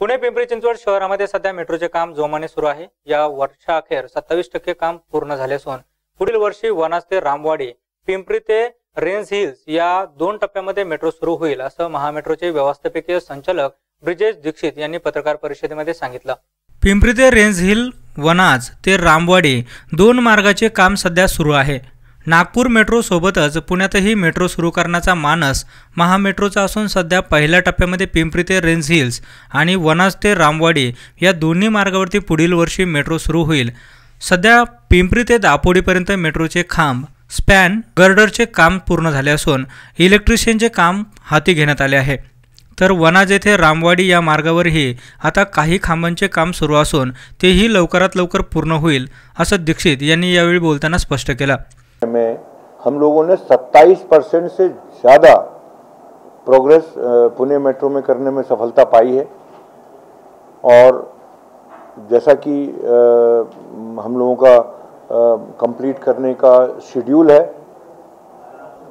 पुणे पिंपरी चिंचवड शहरामध्ये सध्या मेट्रोचे काम जोमाने सुरू आहे. या वर्षाअखेर सत्तावीस टक्के काम पूर्ण झाले असून पुढील वर्षी वनाज ते रामवाडी पिंपरी ते रेन्स हिल्स या दोन टप्प्यामध्ये मेट्रो सुरू होईल असं महामेट्रोचे व्यवस्थापकीय संचालक ब्रिजेश दीक्षित यांनी पत्रकार परिषदेमध्ये सांगितलं. पिंपरी ते रेन्स हिल वनाज ते रामवाडी दोन मार्गाचे काम सध्या सुरू आहे. नागपूर मेट्रोसोबतच पुण्यातही मेट्रो सुरू करण्याचा मानस महामेट्रोचा असून सध्या पहिल्या टप्प्यामध्ये पिंपरी ते रेन्स हिल्स आणि वनाज ते रामवाडी या दोन्ही मार्गावरती पुढील वर्षी मेट्रो सुरू होईल. सध्या पिंपरी ते दापोडीपर्यंत मेट्रोचे खांब स्पॅन गर्डरचे काम पूर्ण झाले असून इलेक्ट्रिशियनचे काम हाती घेण्यात आले आहे. तर वनाज येथे रामवाडी या मार्गावरही आता काही खांबांचे काम सुरू असून तेही लवकरात लवकर पूर्ण होईल असं दीक्षित यांनी यावेळी बोलताना स्पष्ट केलं. में हम लोगों ने 27 परसेंट से ज़्यादा प्रोग्रेस पुणे मेट्रो में करने में सफलता पाई है। और जैसा कि हम लोगों का कंप्लीट करने का शेड्यूल है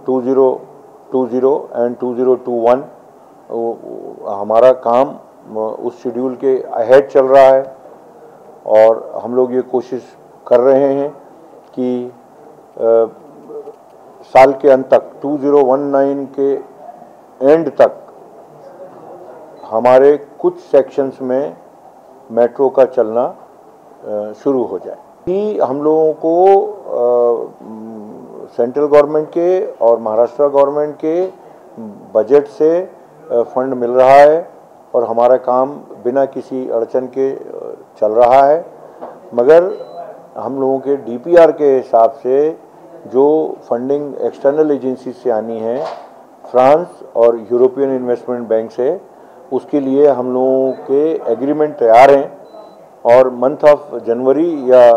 2020 एंड 2021 वो- हमारा काम उस शेड्यूल के अहेड चल रहा है। और हम लोग ये कोशिश कर रहे हैं साल के अंत तक 2019 के एंड तक, हमारे कुछ सेक्शंस में मेट्रो का चलना शुरू हो जाए। कि हम लोगों को सेंट्रल गवर्नमेंट के और महाराष्ट्र गवर्नमेंट के बजट से फंड मिल रहा है और हमारा काम बिना किसी अड़चन के चल रहा है। मगर हम लोगों के डीपीआर के हिसाब से जो फंडिंग एक्सटर्नल एजेंसी से आनी है फ्रांस और यूरोपियन इन्वेस्टमेंट बैंक से, उसके लिए हम लोगों के एग्रीमेंट तैयार हैं और मंथ ऑफ़ जनवरी या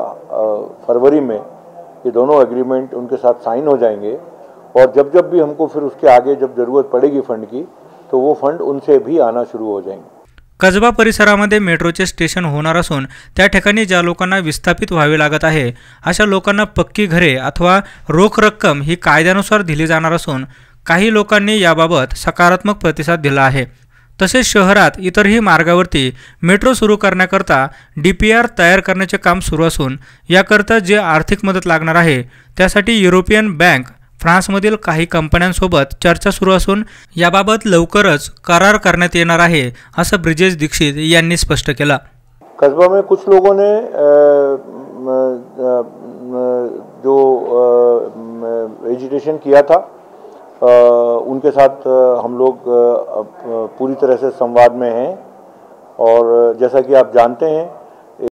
फरवरी में ये दोनों एग्रीमेंट उनके साथ साइन हो जाएँगे। और जब जब भी हमको फिर उसके आगे जब ज़रूरत पड़ेगी फंड की तो वो फंड उनसे भी आना शुरू हो जाएँगे। कसबा परिसरामध्ये मेट्रोचे स्टेशन होणार असून त्या ठिकाणी ज्या लोकांना विस्थापित व्हावे लागत आहे अशा लोकांना पक्की घरे अथवा रोख रक्कम ही कायद्यानुसार दिली जाणार असून काही लोकांनी याबाबत सकारात्मक प्रतिसाद दिला आहे. तसेच शहरात इतरही मार्गावरती मेट्रो सुरू करण्याकरता डी पी आर तयार करण्याचे काम सुरू असून याकरता जे आर्थिक मदत लागणार आहे त्यासाठी युरोपियन बँक फ्रान्समधील काही कंपन्यांसोबत चर्चा सुरू असून याबाबत लवकरच करार करण्यात येणार आहे, असं ब्रिजेश दीक्षित यांनी स्पष्ट केलं. कस्बा में कुछ लोगों ने जो एजिटेशन किया था उनके साथ हम लोग पूरी तरह से संवाद में हैं। और जैसा कि आप जानते हैं